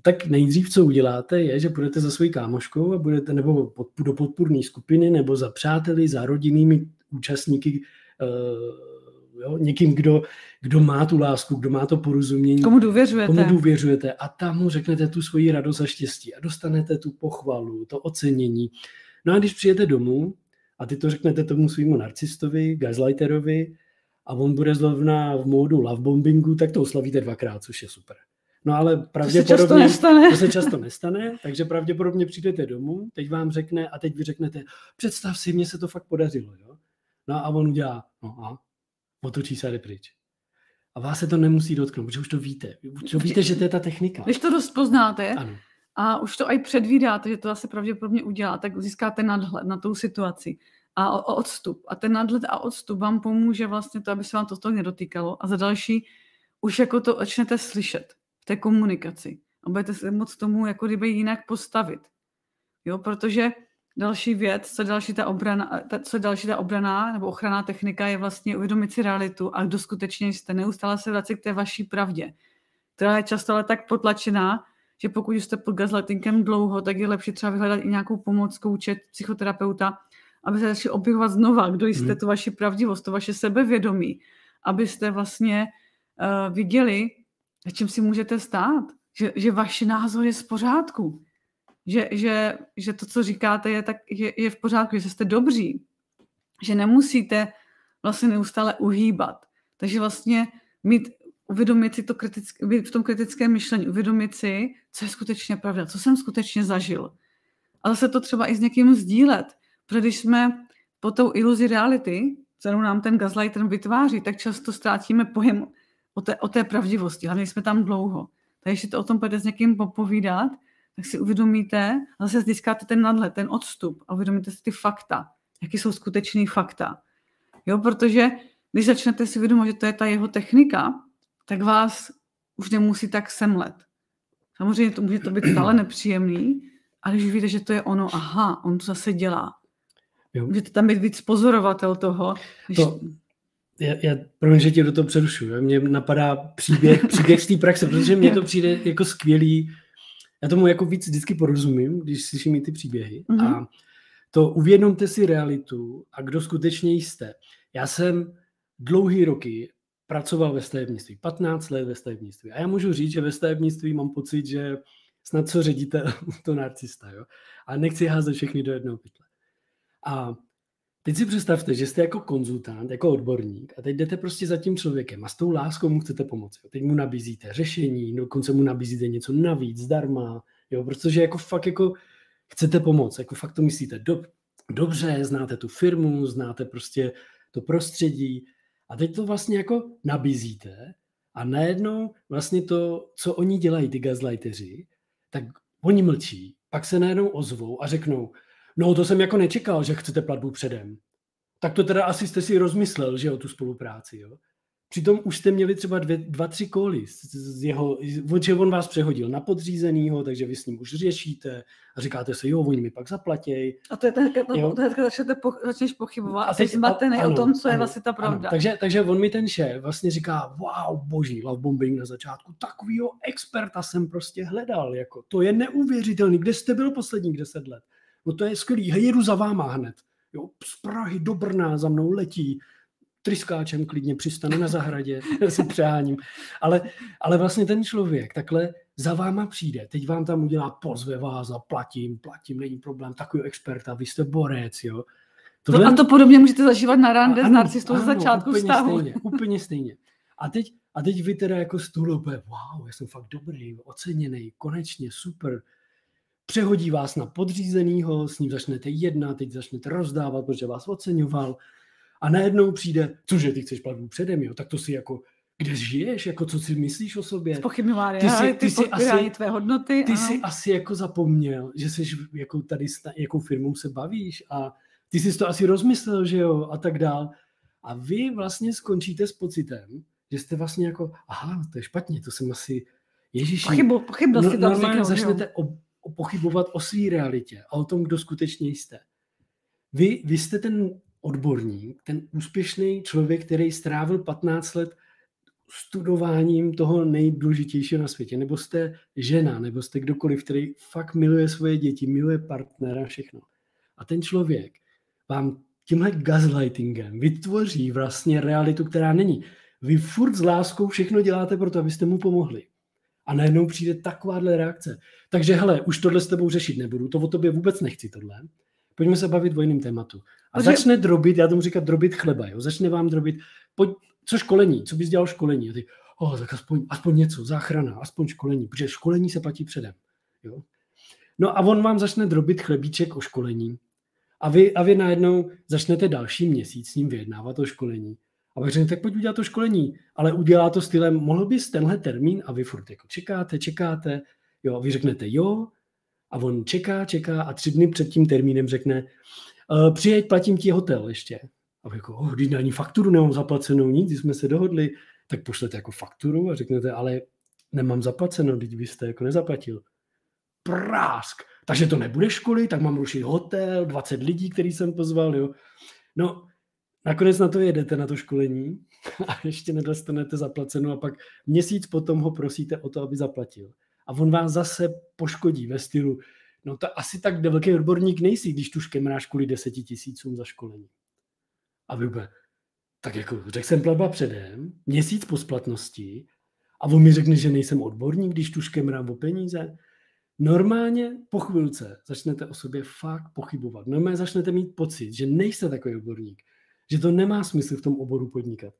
tak nejdřív, co uděláte, je, že půjdete za svojí kámoškou a budete nebo do podpůrné skupiny nebo za přáteli, za rodinnými účastníky, uh, jo, někým, kdo, kdo má tu lásku, kdo má to porozumění. Komu důvěřujete. Komu důvěřujete a tam mu řeknete tu svoji radost a štěstí a dostanete tu pochvalu, to ocenění. No a když přijete domů a ty to řeknete tomu svýmu narcistovi, gaslighterovi a on bude zrovna v módu love bombingu, tak to oslavíte dvakrát, což je super. No ale pravděpodobně... To se často nestane. To se často nestane, takže pravděpodobně přijdete domů, teď vám řekne a teď vy řeknete, představ si, mně se to fakt podařilo. Jo? No a on udělá, no a otočí se a jde pryč. A vás se to nemusí dotknout, protože už to víte. Už to víte, že to je ta technika. Když to dost poznáte ano. a už to i předvídáte, že to asi pravděpodobně udělá, tak získáte nadhled na tou situaci a o, odstup. A ten nadhled a odstup vám pomůže vlastně to, aby se vám to toho nedotýkalo. A za další, už jako to začnete slyšet té komunikaci. A budete se moc tomu jako kdyby jinak postavit. Jo, protože další věc, co další ta obrana, ta, co další ta obraná nebo ochranná technika je vlastně uvědomit si realitu a kdo skutečně jste. Neustále se vracet k té vaší pravdě, která je často ale tak potlačená, že pokud jste pod gaslightingem dlouho, tak je lepší třeba vyhledat i nějakou pomoc, kouče, psychoterapeuta, aby se začali objevovat znova, kdo jste, hmm. tu vaši pravdivost, to vaše sebevědomí, abyste vlastně uh, viděli, na čem si můžete stát, že, že váš názor je z pořádku, že, že, že to, co říkáte, je, tak, je, je v pořádku, že jste dobří, že nemusíte vlastně neustále uhýbat. Takže vlastně mít, uvědomit si to kritické, v tom kritickém myšlení, uvědomit si, co je skutečně pravda, co jsem skutečně zažil. A zase to třeba i s někým sdílet, protože když jsme po tou iluzi reality, kterou nám ten gaslighter vytváří, tak často ztratíme pojem o té, o té pravdivosti, hlavně jsme tam dlouho. Takže když to o tom půjde s někým popovídat, tak si uvědomíte, a zase získáte ten nadhled, ten odstup a uvědomíte si ty fakta, jaký jsou skutečný fakta. Jo, protože když začnete si uvědomit, že to je ta jeho technika, tak vás už nemusí tak semlet. Samozřejmě to může to být stále nepříjemný, ale když víte, že to je ono, aha, on to zase dělá. Jo. Můžete tam být víc pozorovatel toho. Když... To, já, já promiň, že tě do toho přerušu. Mně napadá příběh, [LAUGHS] příběh z té praxe, protože mně to přijde jako skvělý já tomu jako víc vždycky porozumím, když slyším i ty příběhy. Mm-hmm. A to uvědomte si realitu a kdo skutečně jste. Já jsem dlouhý roky pracoval ve stavebnictví, 15 let ve stavebnictví. A já můžu říct, že ve stavebnictví mám pocit, že snad co ředitel, [LAUGHS] to narcista, jo. A nechci házet všechny do jednoho pytle. A teď si představte, že jste jako konzultant, jako odborník a teď jdete prostě za tím člověkem a s tou láskou mu chcete pomoci. Teď mu nabízíte řešení, dokonce mu nabízíte něco navíc, zdarma, jo, protože jako fakt jako chcete pomoct, jako fakt to myslíte do, dobře, znáte tu firmu, znáte prostě to prostředí a teď to vlastně jako nabízíte a najednou vlastně to, co oni dělají, ty gazlighteři, tak oni mlčí, pak se najednou ozvou a řeknou, no to jsem jako nečekal, že chcete platbu předem. Tak to teda asi jste si rozmyslel, že o tu spolupráci, jo. Přitom už jste měli třeba dvě, dva, tři koly z jeho, že on vás přehodil na podřízenýho, takže vy s ním už řešíte a říkáte si, jo, oni mi pak zaplatějí. A to je ten, to, to je, začnete po, začneš pochybovat a, teď, jsi zmatený o tom, co ano, je vlastně ta pravda. Ano, takže, takže on mi ten šéf vlastně říká, wow, boží, love bombing na začátku, takovýho experta jsem prostě hledal, jako, to je neuvěřitelný, kde jste byl posledních deset let? No to je skvělý, hej, jedu za váma hned. Jo, z Prahy do Brna za mnou letí, tryskáčem klidně přistanu na zahradě, [LAUGHS] si přeháním. Ale, ale vlastně ten člověk takhle za váma přijde, teď vám tam udělá pozve vás a platím, platím, není problém, takový experta, vy jste borec, jo. Tohle... No a to podobně můžete zažívat na rande ano, s narcistou z začátku úplně vztahu. Stejně, úplně stejně. A teď, a teď vy teda jako stůl úplně, wow, já jsem fakt dobrý, oceněný, konečně, super. Přehodí vás na podřízenýho, s ním začnete jednat, teď začnete rozdávat, protože vás oceňoval a najednou přijde, cože, ty chceš platbu předem, jo, tak to si jako, kde žiješ, jako co si myslíš o sobě? Spochybňování, ty si, ty, ty si asi, tvé hodnoty. Ty a... jsi asi jako zapomněl, že jsi jako tady s jakou firmou se bavíš a ty jsi to asi rozmyslel, že jo, a tak dál. A vy vlastně skončíte s pocitem, že jste vlastně jako, aha, to je špatně, to jsem asi, ježíš. Pochybu, pochybil no, si to Normálně začnete o, o, pochybovat o své realitě a o tom, kdo skutečně jste. Vy, vy jste ten odborník, ten úspěšný člověk, který strávil 15 let studováním toho nejdůležitějšího na světě, nebo jste žena, nebo jste kdokoliv, který fakt miluje svoje děti, miluje partnera, všechno. A ten člověk vám tímhle gaslightingem vytvoří vlastně realitu, která není. Vy furt s láskou všechno děláte pro to, abyste mu pomohli. A najednou přijde takováhle reakce. Takže hele, už tohle s tebou řešit nebudu, to o tobě vůbec nechci tohle. Pojďme se bavit o jiném tématu. A Protože... začne drobit, já tomu říkat drobit chleba, jo? začne vám drobit, pojď, co školení, co bys dělal školení? A ty, oh, tak aspoň, aspoň něco, záchrana, aspoň školení, protože školení se platí předem. Jo? No a on vám začne drobit chlebíček o školení a vy, a vy najednou začnete další měsíc s ním vyjednávat o školení. A pak řeknete, tak pojď udělat to školení, ale udělá to stylem, mohl bys tenhle termín a vy furt jako čekáte, čekáte, jo, vy řeknete jo, a on čeká, čeká a tři dny před tím termínem řekne, uh, přijeď, platím ti hotel ještě. A jako, oh, když ani fakturu nemám zaplacenou, nic, jsme se dohodli, tak pošlete jako fakturu a řeknete, ale nemám zaplaceno, když vy jste jako nezaplatil. Prásk. Takže to nebude školy, tak mám rušit hotel, 20 lidí, který jsem pozval, jo. No, nakonec na to jedete, na to školení [LAUGHS] a ještě nedostanete zaplaceno a pak měsíc potom ho prosíte o to, aby zaplatil a on vás zase poškodí ve stylu, no to asi tak velký odborník nejsi, když tu škemráš kvůli deseti tisícům za školení. A vy tak jako řekl jsem platba předem, měsíc po splatnosti a on mi řekne, že nejsem odborník, když tu škemrám o peníze. Normálně po chvilce začnete o sobě fakt pochybovat. Normálně začnete mít pocit, že nejste takový odborník, že to nemá smysl v tom oboru podnikat.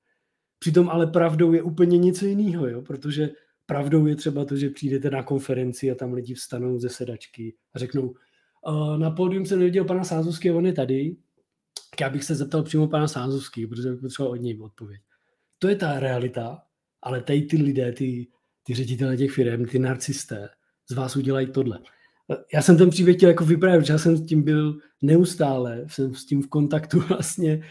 Přitom ale pravdou je úplně něco jiného, jo? protože Pravdou je třeba to, že přijdete na konferenci a tam lidi vstanou ze sedačky a řeknou, uh, na pódium jsem neviděl pana Sázovský, on je tady, já bych se zeptal přímo pana Sázovský, protože bych potřeboval od něj odpověď. To je ta realita, ale tady ty lidé, ty, ty ředitele těch firm, ty narcisté, z vás udělají tohle. Já jsem ten příběh chtěl jako vyprávět, já jsem s tím byl neustále, jsem s tím v kontaktu [LAUGHS] vlastně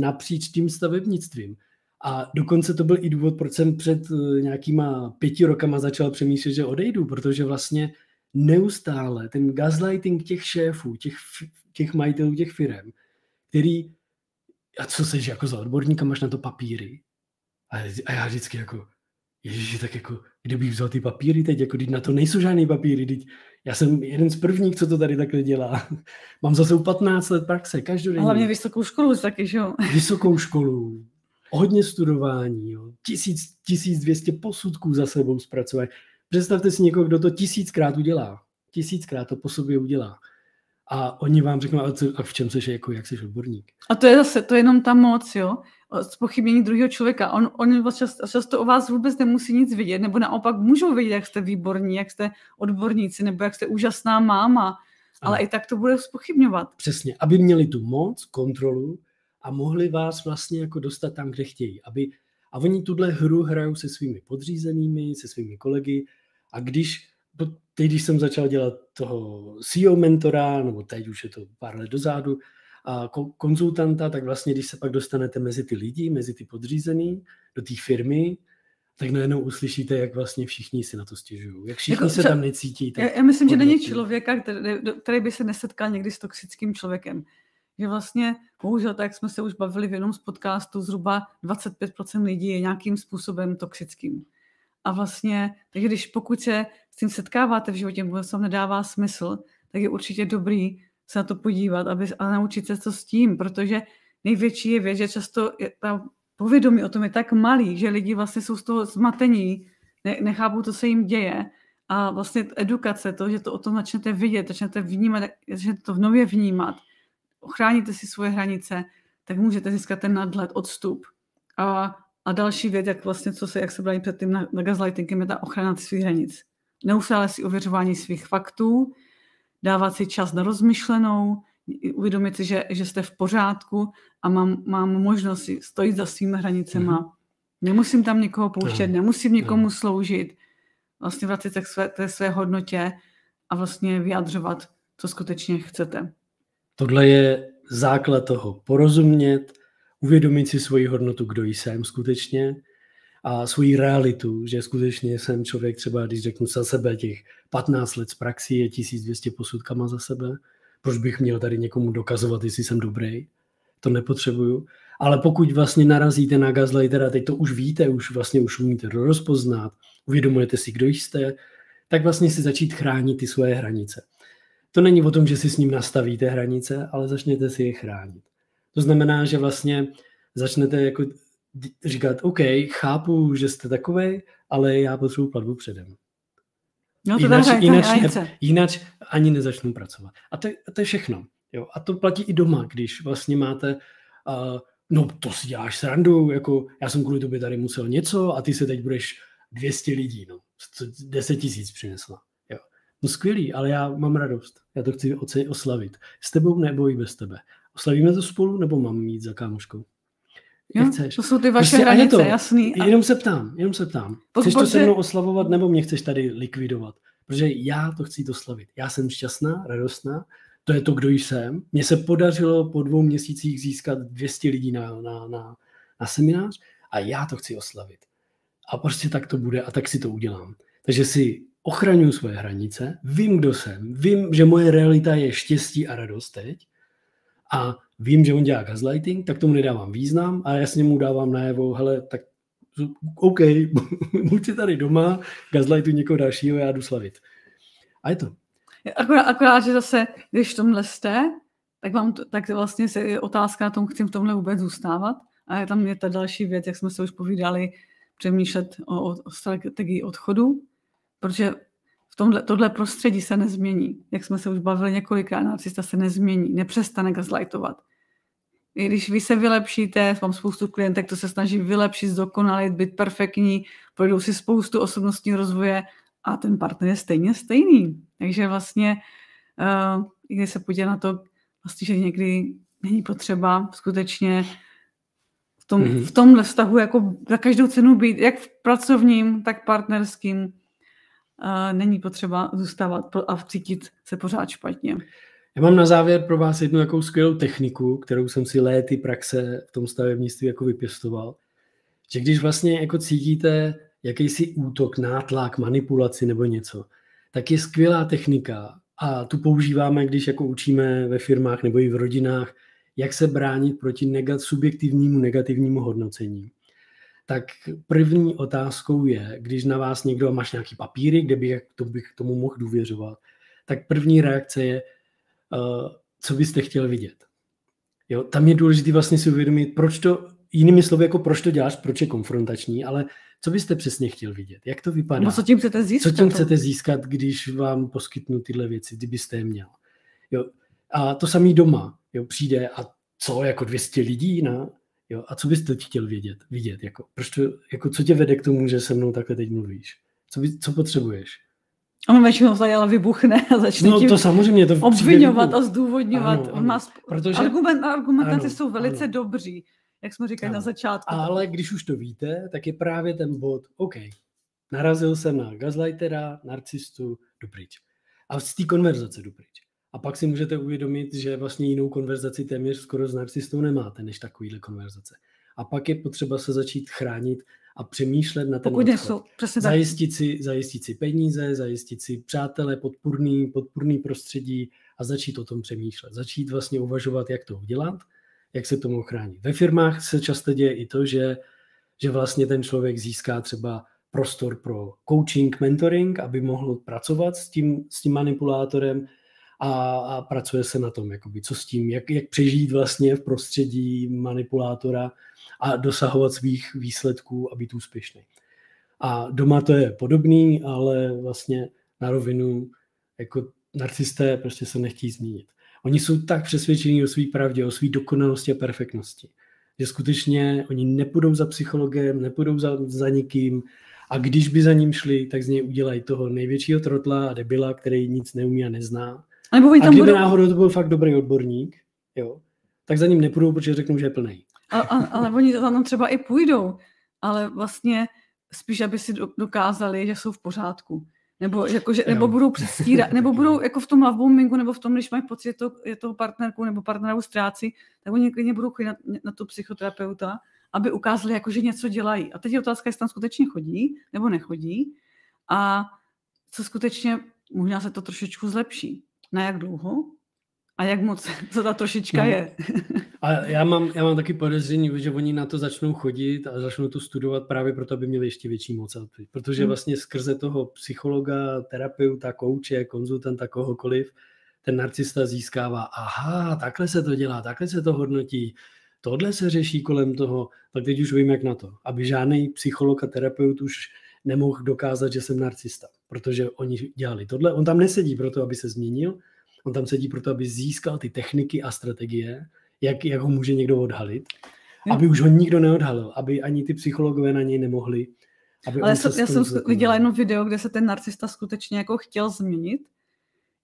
napříč tím stavebnictvím. A dokonce to byl i důvod, proč jsem před eh, nějakýma pěti rokama začal přemýšlet, že odejdu, protože vlastně neustále ten gaslighting těch šéfů, těch, těch majitelů těch firm, který, a co seš jako za odborníka, máš na to papíry. A, a já vždycky jako, Ježiši, tak jako, kdybych vzal ty papíry teď, jako když na to nejsou žádný papíry, teď já jsem jeden z prvních, co to tady takhle dělá. [LAUGHS] Mám zase 15 let praxe, každodenně. Hlavně vysokou školu taky, že jo? [LAUGHS] Vysokou školu, hodně studování, jo. Tisíc, 1200 posudků za sebou zpracovat. Představte si někoho, kdo to tisíckrát udělá. Tisíckrát to po sobě udělá. A oni vám řeknou, a, co, a v čem jsi, jako, jak jsi odborník. A to je zase, to je jenom ta moc, jo spochybnění druhého člověka. On, on často, často o vás vůbec nemusí nic vidět, nebo naopak můžou vidět, jak jste výborní, jak jste odborníci, nebo jak jste úžasná máma, ale ano. i tak to bude spochybňovat. Přesně, aby měli tu moc, kontrolu a mohli vás vlastně jako dostat tam, kde chtějí. Aby, a oni tuhle hru hrajou se svými podřízenými, se svými kolegy a když, teď když jsem začal dělat toho CEO mentora, nebo teď už je to pár let dozadu, a konzultanta, tak vlastně, když se pak dostanete mezi ty lidi, mezi ty podřízený, do té firmy, tak najednou uslyšíte, jak vlastně všichni si na to stěžují. Jak všichni jako, se tam necítí. Já, já myslím, že není člověka, který, který by se nesetkal někdy s toxickým člověkem. Že vlastně, bohužel, tak jsme se už bavili v jednom z podcastů, zhruba 25% lidí je nějakým způsobem toxickým. A vlastně, takže když pokud se s tím setkáváte v životě, nebo to nedává smysl, tak je určitě dobrý se na to podívat aby, a naučit se co s tím, protože největší je věc, že často je ta povědomí o tom je tak malý, že lidi vlastně jsou z toho zmatení, ne, nechápou, co se jim děje a vlastně edukace, to, že to o tom začnete vidět, začnete vnímat, začnete to nově vnímat, ochráníte si svoje hranice, tak můžete získat ten nadhled, odstup. A, a další věc, jak vlastně, co se, jak se brali předtím na, na gaslightingem, je ta ochrana svých hranic. Neustále si ověřování svých faktů, dávat si čas na rozmyšlenou, uvědomit si, že, že jste v pořádku a mám, mám možnost si stojit za svými hranicema. Mm-hmm. Nemusím tam někoho pouštět, no. nemusím někomu no. sloužit. Vlastně vracet se k své, té své hodnotě a vlastně vyjadřovat, co skutečně chcete. Tohle je základ toho porozumět, uvědomit si svoji hodnotu, kdo jsem skutečně, a svoji realitu, že skutečně jsem člověk třeba, když řeknu za sebe těch 15 let z praxi, je 1200 posudkama za sebe, proč bych měl tady někomu dokazovat, jestli jsem dobrý, to nepotřebuju. Ale pokud vlastně narazíte na gaslightera, teď to už víte, už vlastně už umíte rozpoznat, uvědomujete si, kdo jste, tak vlastně si začít chránit ty svoje hranice. To není o tom, že si s ním nastavíte hranice, ale začněte si je chránit. To znamená, že vlastně začnete jako říkat, OK, chápu, že jste takový, ale já potřebuji platbu předem. No to jinak, jinak, ne, jinak ani nezačnu pracovat. A to, to je všechno. Jo? A to platí i doma, když vlastně máte, uh, no to si děláš srandu, jako já jsem kvůli tobě tady musel něco a ty se teď budeš 200 lidí, no, 10 tisíc přinesla. Jo. No skvělý, ale já mám radost. Já to chci oslavit. S tebou nebo i bez tebe. Oslavíme to spolu nebo mám mít za kámoškou? Jo, chceš. To jsou ty vaše prostě hranice, to, jasný. A... Jenom se ptám, jenom se ptám. Chceš to se mnou oslavovat, nebo mě chceš tady likvidovat? Protože já to chci oslavit. Já jsem šťastná, radostná, to je to, kdo jsem. Mně se podařilo po dvou měsících získat 200 lidí na, na, na, na seminář a já to chci oslavit. A prostě tak to bude a tak si to udělám. Takže si ochraňuji svoje hranice, vím, kdo jsem, vím, že moje realita je štěstí a radost teď a vím, že on dělá gaslighting, tak tomu nedávám význam a jasně mu dávám najevo, hele, tak OK, [LAUGHS] buď si tady doma, gaslightuj někoho dalšího, já jdu slavit. A je to. Akorát, akorát že zase, když v tomhle jste, tak, vám to, tak vlastně se je otázka na tom, chci v tomhle vůbec zůstávat. A je tam je ta další věc, jak jsme se už povídali, přemýšlet o, o strategii odchodu, protože tomhle, tohle prostředí se nezmění. Jak jsme se už bavili několikrát, narcista se nezmění, nepřestane gaslightovat. I když vy se vylepšíte, mám spoustu klientek, to se snaží vylepšit, zdokonalit, být perfektní, projdou si spoustu osobnostního rozvoje a ten partner je stejně stejný. Takže vlastně, uh, když se podívá na to, vlastně, že někdy není potřeba skutečně v, tom, mm-hmm. v tomhle vztahu jako za každou cenu být, jak v pracovním, tak partnerským, není potřeba zůstávat a cítit se pořád špatně. Já mám na závěr pro vás jednu jakou skvělou techniku, kterou jsem si léty praxe v tom stavebnictví jako vypěstoval. Že když vlastně jako cítíte jakýsi útok, nátlak, manipulaci nebo něco, tak je skvělá technika a tu používáme, když jako učíme ve firmách nebo i v rodinách, jak se bránit proti negat, subjektivnímu negativnímu hodnocení. Tak první otázkou je, když na vás někdo máš nějaký papíry, kde bych, to bych tomu mohl důvěřovat, tak první reakce je, uh, co byste chtěl vidět. Jo, tam je důležité vlastně si uvědomit, proč to, jinými slovy, jako proč to děláš, proč je konfrontační, ale co byste přesně chtěl vidět? Jak to vypadá? No, co tím chcete získat? Co tím chcete získat, když vám poskytnu tyhle věci, kdybyste je měl? Jo, a to samý doma. Jo, přijde a co, jako 200 lidí na, jo, a co byste chtěl vědět, vidět, jako, proč to, jako, co tě vede k tomu, že se mnou takhle teď mluvíš? Co, by, co potřebuješ? A on většinou tady ale vybuchne a začne no, to samozřejmě, to obvinovat a zdůvodňovat. Ano, on má ano, protože- argument, argumentace ano, jsou velice ano. dobří, jak jsme říkali Ano. na začátku. Ale když už to víte, tak je právě ten bod, OK, narazil jsem na gazlightera, narcistu, jdu pryč. A z té konverzace jdu pryč. A pak si můžete uvědomit, že vlastně jinou konverzaci téměř skoro s narcistou nemáte, než takovýhle konverzace. A pak je potřeba se začít chránit a přemýšlet na ten Pokud nejsou, přesně tak. Zajistit si, zajistit si peníze, zajistit si přátelé, podpůrný, podpůrný prostředí a začít o tom přemýšlet. Začít vlastně uvažovat, jak to udělat, jak se tomu chránit. Ve firmách se často děje i to, že, že vlastně ten člověk získá třeba prostor pro coaching, mentoring, aby mohl pracovat s tím, s tím manipulátorem a, a pracuje se na tom, jakoby, co s tím, jak, jak přežít vlastně v prostředí manipulátora a dosahovat svých výsledků a být úspěšný. A doma to je podobný, ale vlastně na rovinu jako narcisté prostě se nechtějí změnit. Oni jsou tak přesvědčení o své pravdě, o své dokonalosti a perfektnosti, že skutečně oni nepůjdou za psychologem, nepůjdou za, za nikým a když by za ním šli, tak z něj udělají toho největšího trotla a debila, který nic neumí a nezná. A nebo oni A tam kdyby budou, náhodou to byl fakt dobrý odborník, jo, tak za ním nepůjdou, protože řeknou, že je plný. a, a, ale oni za tam třeba i půjdou, ale vlastně spíš, aby si do- dokázali, že jsou v pořádku. Nebo, jako, že, nebo budou předstírat, [LAUGHS] nebo budou jako v tom love bombingu, nebo v tom, když mají pocit, že to, je toho partnerku nebo partneru ztrácí, tak oni klidně budou chodit na, na tu psychoterapeuta, aby ukázali, jako, že něco dělají. A teď je otázka, jestli tam skutečně chodí, nebo nechodí. A co skutečně, možná se to trošičku zlepší. Na jak dlouho? A jak moc, [LAUGHS] co ta trošička No. je. A já mám, já mám taky podezření, že oni na to začnou chodit a začnou to studovat právě proto, aby měli ještě větší moc. Protože Hmm. vlastně skrze toho psychologa, terapeuta, kouče, konzultanta, kohokoliv, ten narcista získává, aha, takhle se to dělá, takhle se to hodnotí, tohle se řeší kolem toho, tak teď už vím, jak na to. Aby žádný psycholog a terapeut už nemohl dokázat, že jsem narcista, protože oni dělali tohle. On tam nesedí proto, aby se změnil, on tam sedí proto, aby získal ty techniky a strategie, jak, jak ho může někdo odhalit, Jo. aby už ho nikdo neodhalil, aby ani ty psychologové na něj nemohli. Aby Ale on se já jsem viděla jedno video, kde se ten narcista skutečně jako chtěl změnit,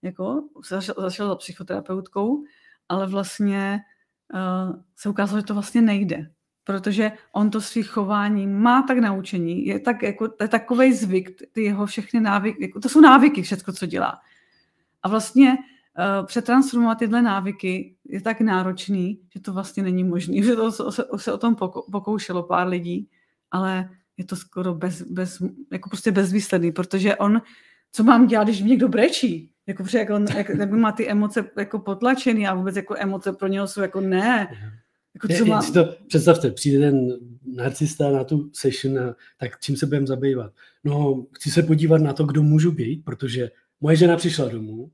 jako zašel, zašel za psychoterapeutkou, ale vlastně uh, se ukázalo, že to vlastně nejde. Protože on to svých chování má tak naučení, je, tak, jako, je takový zvyk, ty jeho všechny návyky, jako, to jsou návyky všechno, co dělá. A vlastně uh, přetransformovat tyhle návyky je tak náročný, že to vlastně není možné. [LAUGHS] Že to se, se o tom poko- pokoušelo pár lidí, ale je to skoro bez, bez, jako prostě bezvýsledný, protože on, co mám dělat, když mě někdo brečí? Jako, jak on jak, jak má ty emoce jako potlačený a vůbec jako emoce pro něho jsou jako ne. Jako, co má, si to představte, přijde ten narcista na tu session a tak čím se budeme zabývat? No, chci se podívat na to, kdo můžu být, protože moje žena přišla domů,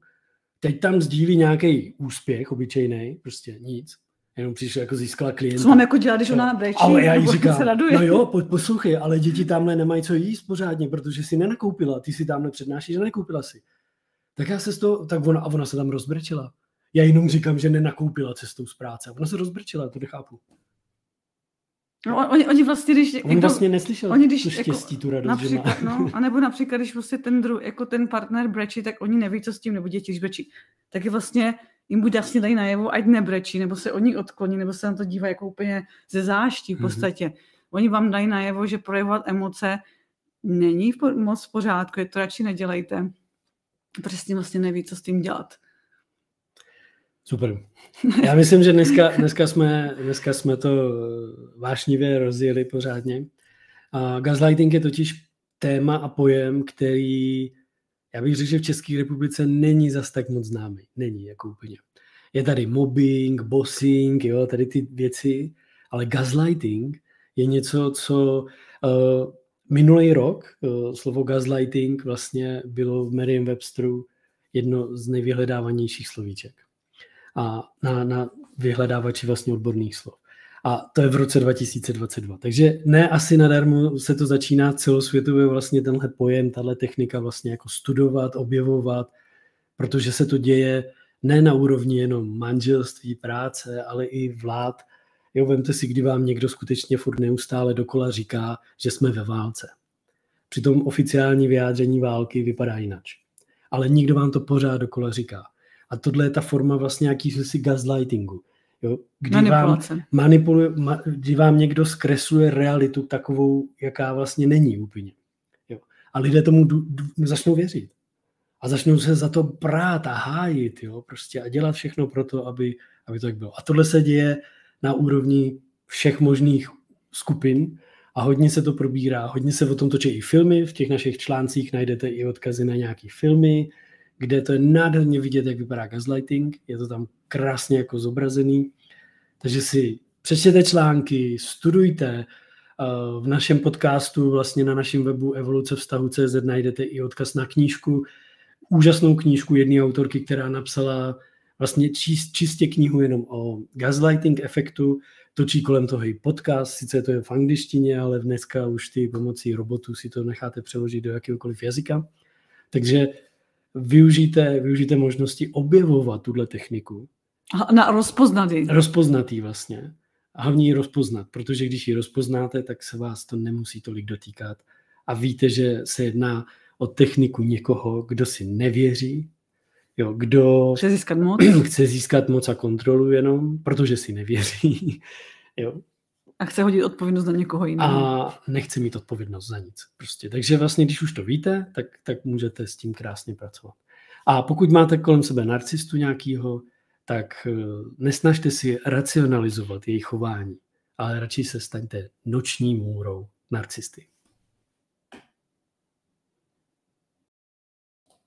teď tam sdílí nějaký úspěch obyčejný, prostě nic, jenom přišla, jako získala klienta. co mám jako dělat, když ona brečí? Ale já jí říkám, se raduje. no jo, po, poslouchej, ale děti tamhle nemají co jíst pořádně, protože si nenakoupila, ty si tamhle přednášíš a nekoupila si. Tak já se z toho, tak ona, a ona se tam rozbrečela. Já jenom říkám, že nenakoupila cestou z práce. Ona se rozbrečela, to nechápu. No, oni, oni vlastně, když... On vlastně neslyšel oni když tu jako štěstí, tu radost, že má. například, no, a nebo například, když prostě ten, dru, jako ten partner brečí, tak oni neví, co s tím, nebo děti, když brečí. Tak je vlastně, jim buď jasně dají najevo, ať nebrečí, nebo se od ní odkloní, nebo se na to dívají jako úplně ze záští v Mhm. podstatě. Mm-hmm. Oni vám dají najevo, že projevovat emoce není v, po- moc v pořádku, je to radši nedělejte. Tím vlastně neví, co s tím dělat. Super. [LAUGHS] Já myslím, že dneska, dneska, jsme, dneska jsme to eh, vášnivě rozjeli pořádně. A gaslighting je totiž téma a pojem, který, já bych řekl, že v České republice není zas tak moc známý. Není, jako úplně. Je tady mobbing, bossing, jo, tady ty věci, ale gaslighting je něco, co uh, minulý rok uh, slovo gaslighting vlastně bylo v Merriam-Websteru jedno z nejvyhledávanějších slovíček. A na, na vyhledávači vlastně odborných slov. A to je v roce 2022. Takže ne asi nadarmo se to začíná celosvětově vlastně tenhle pojem, tahle technika vlastně jako studovat, objevovat, protože se to děje ne na úrovni jenom manželství, práce, ale i vlád. Jo, vemte si, kdy vám někdo skutečně furt neustále dokola říká, že jsme ve válce. Přitom oficiální vyjádření války vypadá jinak. Ale nikdo vám to pořád dokola říká. A tohle je ta forma vlastně jakýsi gaslightingu. Jo? Kdy, vám manipuluje, ma, kdy vám někdo zkresluje realitu takovou, jaká vlastně není úplně. Jo? A lidé tomu du, du, začnou věřit. A začnou se za to prát a hájit, jo? Prostě a dělat všechno pro to, aby, aby to tak bylo. A tohle se děje na úrovni všech možných skupin a hodně se to probírá, hodně se o tom točí i filmy, v těch našich článcích najdete i odkazy na nějaké filmy, kde to je nádherně vidět, jak vypadá gaslighting, je to tam krásně jako zobrazený, takže si přečtěte články, studujte, v našem podcastu, vlastně na našem webu evoluce vztahu CZ najdete i odkaz na knížku, úžasnou knížku jedné autorky, která napsala vlastně čist, čistě knihu jenom o gaslighting efektu, točí kolem toho i podcast, sice to je v angličtině, ale dneska už ty pomocí robotu si to necháte přeložit do jakéhokoliv jazyka. Takže využijte, využijte možnosti objevovat tuhle techniku. Na rozpoznatý. Rozpoznatý vlastně. A hlavně ji rozpoznat, protože když ji rozpoznáte, tak se vás to nemusí tolik dotýkat. A víte, že se jedná o techniku někoho, kdo si nevěří, jo, kdo chce získat moc, [CLEARS THROAT] chce získat moc a kontrolu jenom, protože si nevěří. [LAUGHS] Jo. A chce hodit odpovědnost na někoho jiného. A nechce mít odpovědnost za nic. Prostě. Takže vlastně, když už to víte, tak, tak můžete s tím krásně pracovat. A pokud máte kolem sebe narcistu nějakýho, tak eh, nesnažte si racionalizovat jejich chování, ale radši se staňte noční můrou narcisty.